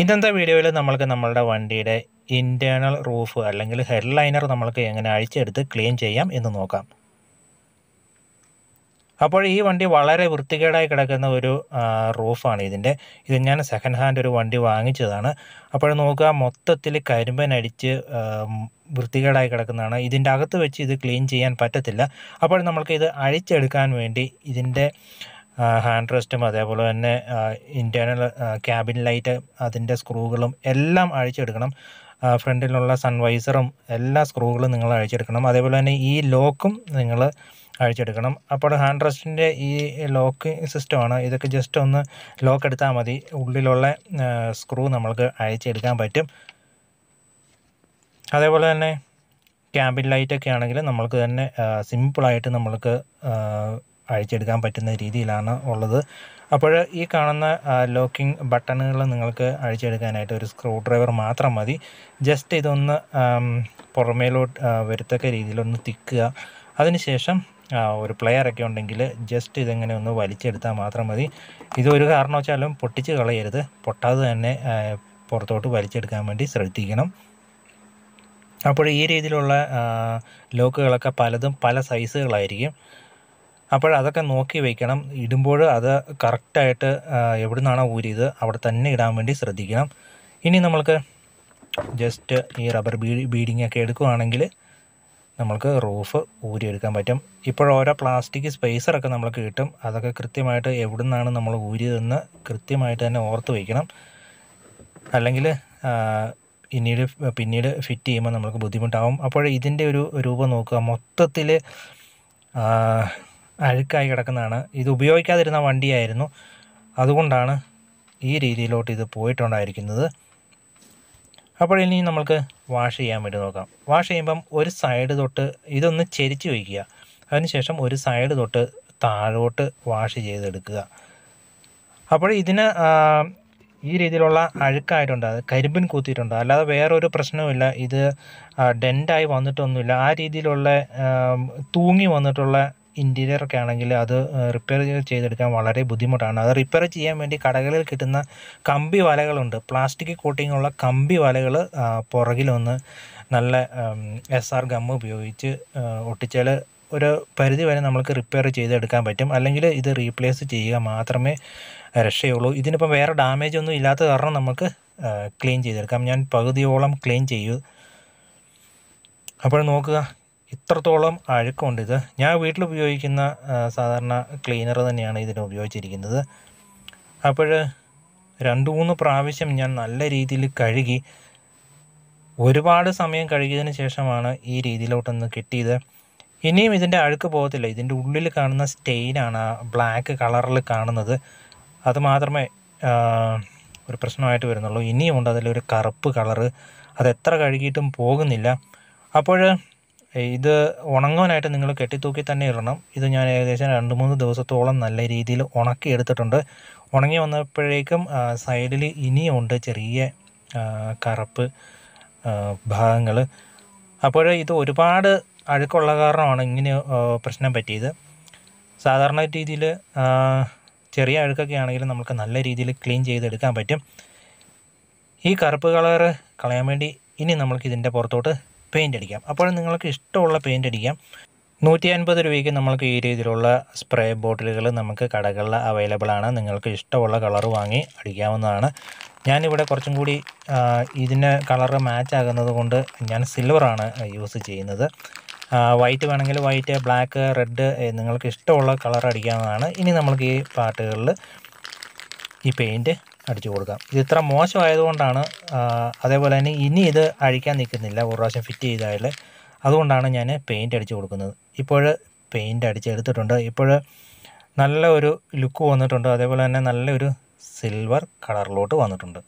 ഇന്നത്തെ വീഡിയോയിൽ നമ്മൾക്ക് നമ്മളുടെ വണ്ടിയുടെ ഇന്റേർണൽ റൂഫ് അല്ലെങ്കിൽ ഹെഡ് ലൈനർ നമ്മൾക്ക് എങ്ങനെ അഴിച്ചെടുത്ത് ക്ലീൻ ചെയ്യാം എന്ന് നോക്കാം. അപ്പോൾ ഈ വണ്ടി വളരെ വൃത്തികേടായി കിടക്കുന്ന ഒരു റൂഫാണ് ഇതിന്റെ. ഇത് ഞാൻ സെക്കൻഡ് ഹാൻഡ് ഒരു വണ്ടി വാങ്ങിച്ചതാണ്. അപ്പോൾ നോക്കുക മൊത്തത്തിൽ കരിമ്പനടിച്ച് വൃത്തികേടായി കിടക്കുന്നതാണ്. ഇതിന്റെ അകത്ത് വെച്ച് ഇത് ക്ലീൻ ചെയ്യാൻ പറ്റത്തില്ല. അപ്പോൾ നമ്മൾക്ക് ഇത് അഴിച്ചെടുക്കാൻ വേണ്ടി ഇതിന്റെ ഹാൻഡ് റെസ്റ്റും അതേപോലെ തന്നെ ഇന്റേർണൽ ക്യാബിൻ ലൈറ്റ് അതിന്റെ സ്ക്രൂകളും എല്ലാം അഴിച്ചെടുക്കണം. ഫ്രണ്ടിലുള്ള സൺവൈസറും എല്ലാ സ്ക്രൂകളും നിങ്ങൾ അഴിച്ചെടുക്കണം. അതേപോലെ തന്നെ ഈ ലോക്കും നിങ്ങൾ അഴിച്ചെടുക്കണം. അപ്പോൾ ഹാൻഡ് റെസ്റ്റിന്റെ ഈ ലോക്ക് സിസ്റ്റമാണ് ഇതൊക്കെ ജസ്റ്റ് ഒന്ന് ലോക്ക് എടുത്താൽ മതി. ഉള്ളിലുള്ള സ്ക്രൂ നമ്മൾക്ക് അഴിച്ചെടുക്കാൻ പറ്റും. അതേപോലെ തന്നെ ക്യാബിൻ ലൈറ്റൊക്കെ ആണെങ്കിൽ നമ്മൾക്ക് തന്നെ സിമ്പിളായിട്ട് നമ്മൾക്ക് അഴിച്ചെടുക്കാൻ പറ്റുന്ന രീതിയിലാണ് ഉള്ളത്. അപ്പോൾ ഈ കാണുന്ന ലോക്കിംഗ് ബട്ടണുകൾ നിങ്ങൾക്ക് അഴിച്ചെടുക്കാനായിട്ട് ഒരു സ്ക്രൂ ഡ്രൈവർ മാത്രം മതി. ജസ്റ്റ് ഇതൊന്ന് പുറമേലോട്ട് വരത്തക്ക രീതിയിലൊന്ന് തിക്കുക. അതിനുശേഷം ഒരു പ്ലെയർ ഒക്കെ ഉണ്ടെങ്കിൽ ജസ്റ്റ് ഇതെങ്ങനെ ഒന്ന് വലിച്ചെടുത്താൽ മാത്രം മതി. ഇതൊരു കാരണവശാലും പൊട്ടിച്ച് കളയരുത്. പൊട്ടാതെ തന്നെ പുറത്തോട്ട് വലിച്ചെടുക്കാൻ വേണ്ടി ശ്രദ്ധിക്കണം. അപ്പോൾ ഈ രീതിയിലുള്ള ലോക്കുകളൊക്കെ പലതും പല സൈസുകളായിരിക്കും അപ്പോൾ അതൊക്കെ നോക്കി വയ്ക്കണം ഇടുമ്പോൾ അത് കറക്റ്റായിട്ട് എവിടെ നിന്നാണോ ഊരിയത് അവിടെ തന്നെ ഇടാൻ വേണ്ടി ശ്രദ്ധിക്കണം. ഇനി നമ്മൾക്ക് ജസ്റ്റ് ഈ റബ്ബർ ബീഡി ബീഡിങ് ഒക്കെ എടുക്കുകയാണെങ്കിൽ നമ്മൾക്ക് റൂഫ് ഊരിയെടുക്കാൻ പറ്റും. ഇപ്പോൾ ഓരോ പ്ലാസ്റ്റിക് സ്പേസറൊക്കെ നമ്മൾക്ക് കിട്ടും. അതൊക്കെ കൃത്യമായിട്ട് എവിടെ നിന്നാണ് നമ്മൾ ഊരിയതെന്ന് കൃത്യമായിട്ട് തന്നെ ഓർത്ത് വയ്ക്കണം അല്ലെങ്കിൽ പിന്നീട് പിന്നീട് ഫിറ്റ് ചെയ്യുമ്പോൾ നമുക്ക് ബുദ്ധിമുട്ടാവും. അപ്പോൾ ഇതിന്റെ ഒരു രൂപം നോക്കുക. മൊത്തത്തിൽ അഴുക്കായി കിടക്കുന്നതാണ്. ഇത് ഉപയോഗിക്കാതിരുന്ന വണ്ടിയായിരുന്നു. അതുകൊണ്ടാണ് ഈ രീതിയിലോട്ട് ഇത് പോയിട്ടുണ്ടായിരിക്കുന്നത്. അപ്പോൾ ഇനി നമ്മൾക്ക് വാഷ് ചെയ്യാൻ വേണ്ടി നോക്കാം. വാഷ് ചെയ്യുമ്പം ഒരു സൈഡ് തൊട്ട് ഇതൊന്ന് ചെരിച്ച് വയ്ക്കുക അതിനുശേഷം ഒരു സൈഡ് തൊട്ട് താഴോട്ട് വാഷ് ചെയ്തെടുക്കുക. അപ്പോൾ ഇതിന് ഈ രീതിയിലുള്ള അഴുക്കായിട്ടുണ്ട്. അത് കരിമ്പിൻ കൂത്തിയിട്ടുണ്ട്. അല്ലാതെ വേറൊരു പ്രശ്നവുമില്ല. ഇത് ഡെന്റായി വന്നിട്ടൊന്നുമില്ല. ആ രീതിയിലുള്ള തൂങ്ങി വന്നിട്ടുള്ള ഇന്റീരിയർ ഒക്കെ ആണെങ്കിൽ അത് റിപ്പയർ ചെയ്തെടുക്കാൻ വളരെ ബുദ്ധിമുട്ടാണ്. അത് റിപ്പയർ ചെയ്യാൻ വേണ്ടി കടകളിൽ കിട്ടുന്ന കമ്പി വലകളുണ്ട്. പ്ലാസ്റ്റിക് കോട്ടിംഗ് ഉള്ള കമ്പി വലകൾ പുറകിലൊന്ന് നല്ല എസ് ആർ ഗം ഉപയോഗിച്ച് ഒട്ടിച്ചാൽ ഒരു പരിധി വരെ നമുക്ക് റിപ്പയർ ചെയ്തെടുക്കാൻ പറ്റും. അല്ലെങ്കിൽ ഇത് റീപ്ലേസ് ചെയ്യുക മാത്രമേ രക്ഷയുള്ളൂ. ഇതിനിപ്പം വേറെ ഡാമേജ് ഒന്നും ഇല്ലാത്ത കാരണം നമുക്ക് ക്ലീൻ ചെയ്തെടുക്കാം. ഞാൻ പകുതിയോളം ക്ലീൻ ചെയ്യൂ. അപ്പോൾ നോക്കുക. ഇത്രത്തോളം അഴുക്കുണ്ട് ഇത് ഞാൻ വീട്ടിൽ ഉപയോഗിക്കുന്ന സാധാരണ ക്ലീനർ തന്നെയാണ് ഇതിന് ഉപയോഗിച്ചിരിക്കുന്നത്. അപ്പോൾ രണ്ട് മൂന്ന് പ്രാവശ്യം ഞാൻ നല്ല രീതിയിൽ കഴുകി ഒരുപാട് സമയം കഴുകിയതിന് ശേഷമാണ് ഈ രീതിയിലോട്ടൊന്ന് കിട്ടിയത്. ഇനിയും ഇതിന്റെ അഴുക്ക് പോകത്തില്ല. ഇതിന്റെ ഉള്ളിൽ കാണുന്ന സ്റ്റെയിനാണ് ആ ബ്ലാക്ക് കളറിൽ കാണുന്നത്. അത് മാത്രമേ ഒരു പ്രശ്നമായിട്ട് വരുന്നുള്ളൂ. ഇനിയും ഉണ്ട് അതിലൊരു കറുപ്പ് കളറ് അത് എത്ര കഴുകിയിട്ടും പോകുന്നില്ല. അപ്പോൾ ഇത് ഉണങ്ങാനായിട്ട് നിങ്ങൾ കെട്ടിത്തൂക്കി തന്നെ ഇടണം. ഇത് ഞാൻ ഏകദേശം രണ്ട് മൂന്ന് ദിവസത്തോളം നല്ല രീതിയിൽ ഉണക്കി എടുത്തിട്ടുണ്ട്. ഉണങ്ങി വന്നപ്പോഴേക്കും സൈഡിൽ ഇനിയുണ്ട് ചെറിയ കറുപ്പ് ഭാഗങ്ങൾ. അപ്പോൾ ഇത് ഒരുപാട് അഴുക്കുള്ള കാരണമാണ് ഇങ്ങനെ പ്രശ്നം പറ്റിയത്. സാധാരണ രീതിയിൽ ചെറിയ അഴുക്കൊക്കെ ആണെങ്കിലും നമുക്ക് നല്ല രീതിയിൽ ക്ലീൻ ചെയ്തെടുക്കാൻ പറ്റും. ഈ കറുപ്പ് കളർ കളയാൻ വേണ്ടി ഇനി നമ്മൾക്ക് ഇതിന്റെ പുറത്തോട്ട് പെയിന്റ് അടിക്കാം. അപ്പോൾ നിങ്ങൾക്ക് ഇഷ്ടമുള്ള പെയിന്റ് അടിക്കാം. നൂറ്റി അൻപത് രൂപയ്ക്ക് നമ്മൾക്ക് ഈ രീതിയിലുള്ള സ്പ്രേ ബോട്ടിലുകൾ നമുക്ക് കടകളിൽ അവൈലബിൾ ആണ്. നിങ്ങൾക്ക് ഇഷ്ടമുള്ള കളർ വാങ്ങി അടിക്കാവുന്നതാണ്. ഞാനിവിടെ കുറച്ചും കൂടി ഇതിന് കളർ മാച്ച് ആകുന്നത് കൊണ്ട് ഞാൻ സിൽവറാണ് യൂസ് ചെയ്യുന്നത്. വൈറ്റ് വേണമെങ്കിൽ വൈറ്റ് ബ്ലാക്ക് റെഡ് നിങ്ങൾക്ക് ഇഷ്ടമുള്ള കളർ അടിക്കാവുന്നതാണ്. ഇനി നമ്മൾക്ക് ഈ പാർട്ടുകളിൽ ഈ പെയിന്റ് അടിച്ചു കൊടുക്കാം. ഇത് ഇത്ര മോശമായതുകൊണ്ടാണ് അതേപോലെ തന്നെ ഇനി ഇത് അഴിക്കാൻ നിൽക്കുന്നില്ല. ഒരു പ്രാവശ്യം ഫിറ്റ് ചെയ്തായാൽ അതുകൊണ്ടാണ് ഞാൻ പെയിന്റ് അടിച്ചു കൊടുക്കുന്നത്. ഇപ്പോൾ പെയിന്റ് അടിച്ചെടുത്തിട്ടുണ്ട് ഇപ്പോൾ നല്ല ഒരു ലുക്ക് വന്നിട്ടുണ്ട്. അതേപോലെ തന്നെ നല്ലൊരു സിൽവർ കളറിലോട്ട് വന്നിട്ടുണ്ട്.